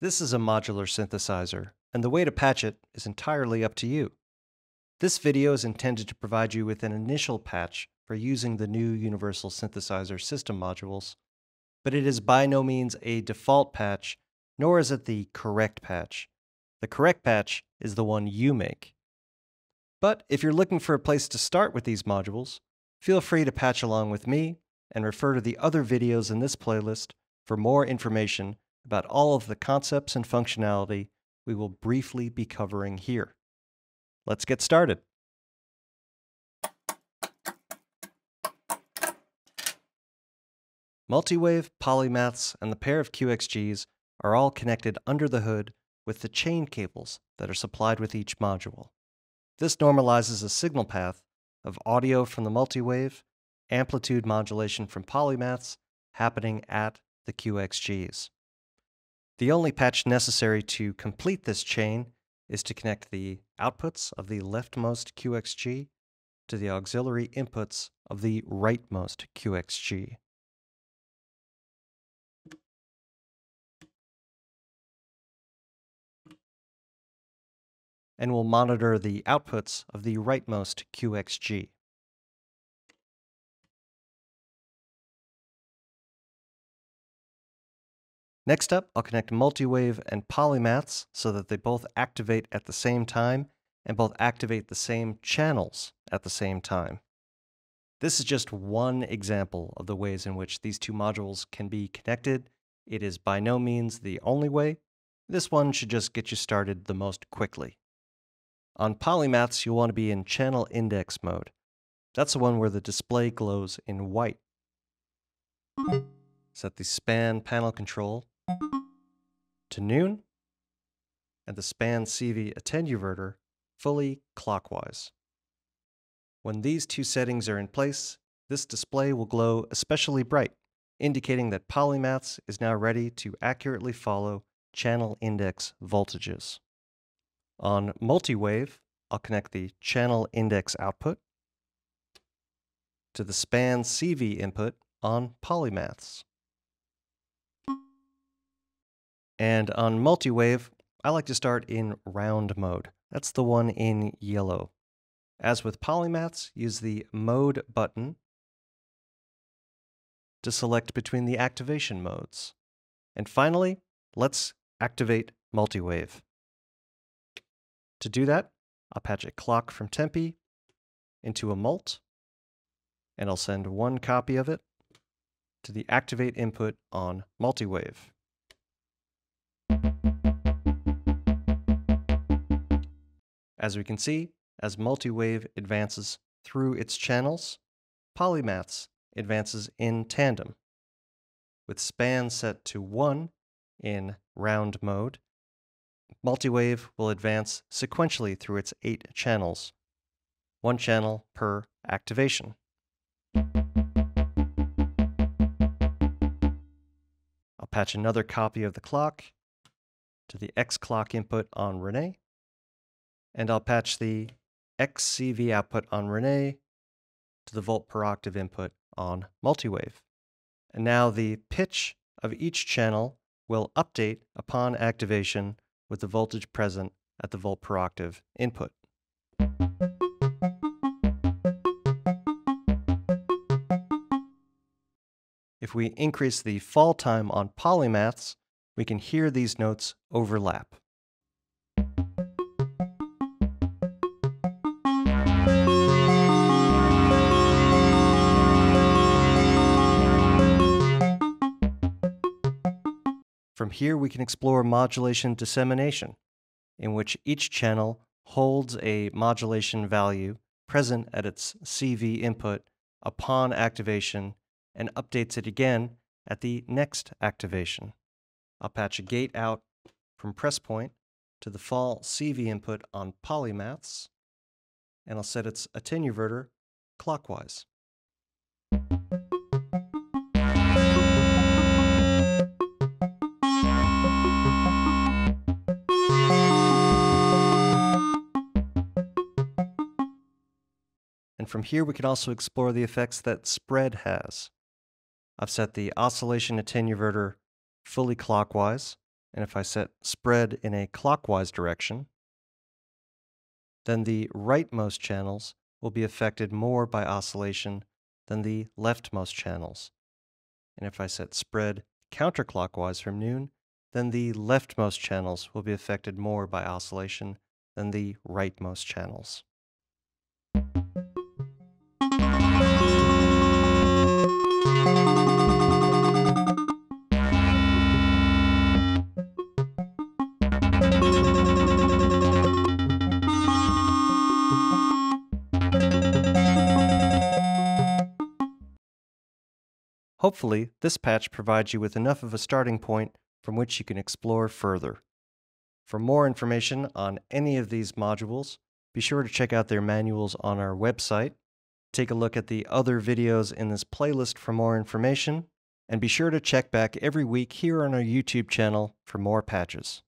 This is a modular synthesizer, and the way to patch it is entirely up to you. This video is intended to provide you with an initial patch for using the new Universal Synthesizer system modules, but it is by no means a default patch, nor is it the correct patch. The correct patch is the one you make. But if you're looking for a place to start with these modules, feel free to patch along with me and refer to the other videos in this playlist for more information about all of the concepts and functionality we will briefly be covering here. Let's get started. Multiwave, PoliMATHS, and the pair of QXGs are all connected under the hood with the chain cables that are supplied with each module. This normalizes a signal path of audio from the multiwave, amplitude modulation from PoliMATHS happening at the QXGs. The only patch necessary to complete this chain is to connect the outputs of the leftmost QXG to the auxiliary inputs of the rightmost QXG. And we'll monitor the outputs of the rightmost QXG. Next up, I'll connect multiwave and PoliMATHS so that they both activate at the same time and both activate the same channels at the same time. This is just one example of the ways in which these two modules can be connected. It is by no means the only way. This one should just get you started the most quickly. On PoliMATHS, you'll want to be in channel index mode. That's the one where the display glows in white. Set the span panel control to noon, and the span CV attenuverter fully clockwise. When these two settings are in place, this display will glow especially bright, indicating that PoliMATHS is now ready to accurately follow channel index voltages. On multi-wave, I'll connect the channel index output to the span CV input on PoliMATHS. And on multi-wave, I like to start in round mode. That's the one in yellow. As with PoliMATHS, use the mode button to select between the activation modes. And finally, let's activate multi-wave. To do that, I'll patch a clock from Tempi into a mult, and I'll send one copy of it to the activate input on multi-wave. As we can see, as multiwave advances through its channels, PoliMATHS advances in tandem. With span set to 1 in round mode, multiwave will advance sequentially through its eight channels, one channel per activation. I'll patch another copy of the clock to the X clock input on René and I'll patch the XCV output on René to the volt per octave input on multiwave. And now the pitch of each channel will update upon activation with the voltage present at the volt per octave input. If we increase the fall time on PoliMATHS, we can hear these notes overlap. From here, we can explore modulation dissemination, in which each channel holds a modulation value present at its CV input upon activation and updates it again at the next activation. I'll patch a gate out from press point to the fall CV input on PoliMATHS, and I'll set its attenuverter clockwise. And from here, we can also explore the effects that spread has. I've set the oscillation attenuverter fully clockwise, And if I set spread in a clockwise direction, then the rightmost channels will be affected more by oscillation than the leftmost channels. And if I set spread counterclockwise from noon, then the leftmost channels will be affected more by oscillation than the rightmost channels. Hopefully, this patch provides you with enough of a starting point from which you can explore further. For more information on any of these modules, be sure to check out their manuals on our website, take a look at the other videos in this playlist for more information, and be sure to check back every week here on our YouTube channel for more patches.